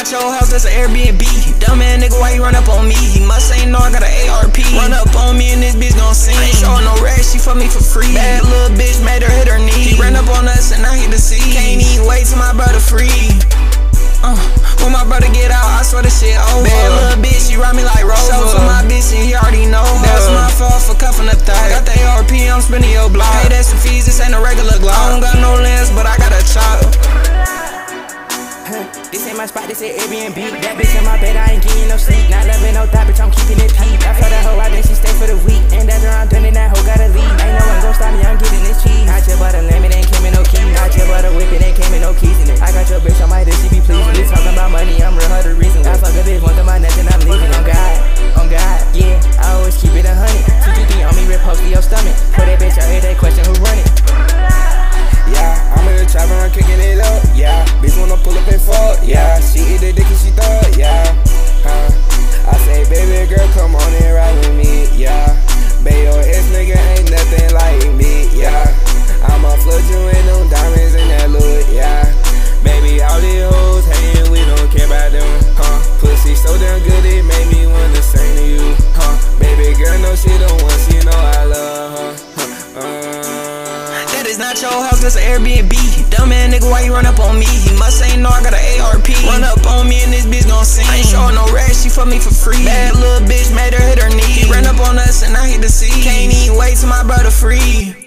not your house, that's an Airbnb. Dumb man nigga, why you run up on me? He must ain't know I got an ARP. Run up on me and this bitch gon' sing. I ain't showing no rest, she fuck me for free. Bad little bitch made her hit her knee. He ran up on us and I hit the sea. Can't even wait till my brother free. Uh, when my brother get out, I swear the shit over. Bad little bitch, she ride me like Rover. Show for my bitch and he already know. That's my fault for cuffing the thigh. Got the ARP, I'm spinning your block. Hey, that's some fees, this ain't a regular Glock. This ain't my spot, this ain't Airbnb. That bitch in my bed, I ain't getting no sleep. Not loving no damn good, it made me wanna sing to you. Huh, baby girl, no she don't want, she know I love her. Huh, uh. That is not your house, that's an Airbnb. Dumb man nigga, why you run up on me? He must ain't know I got an ARP. Run up on me and this bitch gon' sing. I ain't showing no rest, she fuck me for free. Bad little bitch made her hit her knee. He ran up on us and I hit the sea. Can't even wait till my brother free.